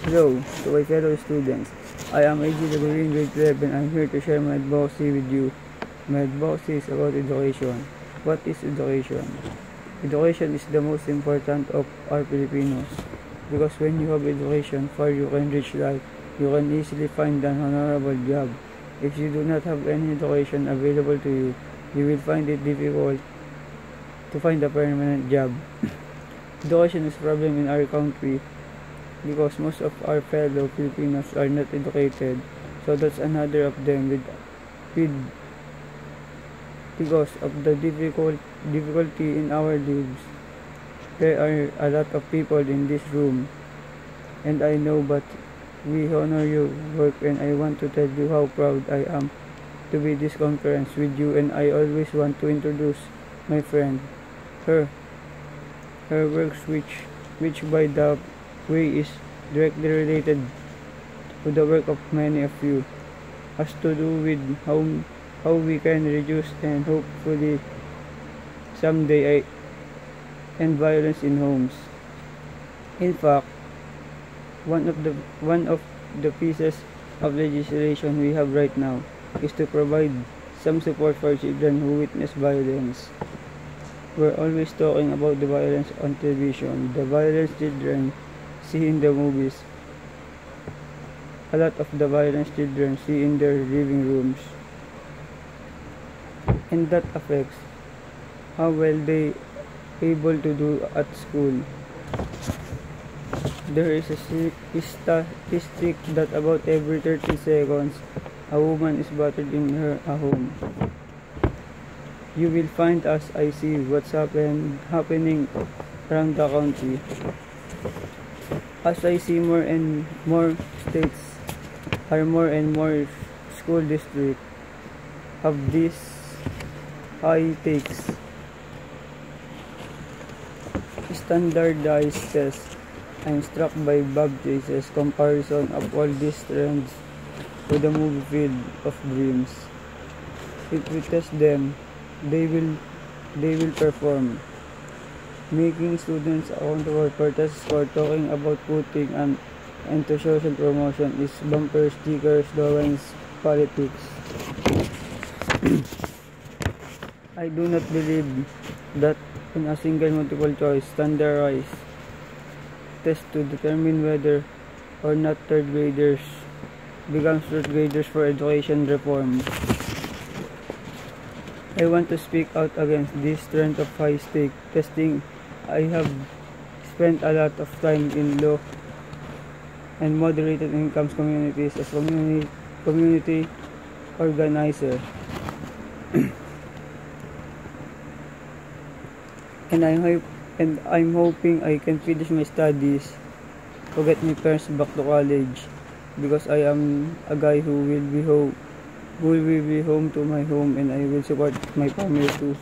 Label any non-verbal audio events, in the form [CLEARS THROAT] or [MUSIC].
Hello to my fellow students. I am AG Lagurin, grade 12 and I'm here to share my advocacy with you. My advocacy is about education. What is education? Education is the most important of our Filipinos because when you have education far you can reach life, you can easily find an honorable job. If you do not have any education available to you, you will find it difficult to find a permanent job. [COUGHS] education is a problem in our country because most of our fellow Filipinos are not educated. So that's another of them with, with because of the difficult difficulty in our lives. There are a lot of people in this room and I know but we honor your work and I want to tell you how proud I am to be this conference with you and I always want to introduce my friend her her works which which by the way is directly related to the work of many of you has to do with how how we can reduce and hopefully someday end violence in homes. In fact, one of the one of the pieces of legislation we have right now is to provide some support for children who witness violence. We're always talking about the violence on television, the violence children see in the movies. A lot of the violence children see in their living rooms. And that affects how well they able to do at school. There is a statistic that about every 30 seconds a woman is battered in her home. You will find as I see what's happen, happening around the country as I see more and more states or more and more school districts have these high takes standardized tests I'm struck by Bob Chase's comparison of all these trends with the movie field of dreams. If we test them, they will they will perform making students accountable for tests for talking about putting and into social promotion is bumper stickers, drawings, politics. [CLEARS THROAT] I do not believe that in a single multiple choice standardized test to determine whether or not third graders become third graders for education reform. I want to speak out against this trend of high stake testing I have spent a lot of time in low and moderated incomes communities as community community organizer. [CLEARS THROAT] and I hope and I'm hoping I can finish my studies to get my parents back to college because I am a guy who will be home who will be home to my home and I will support my family too.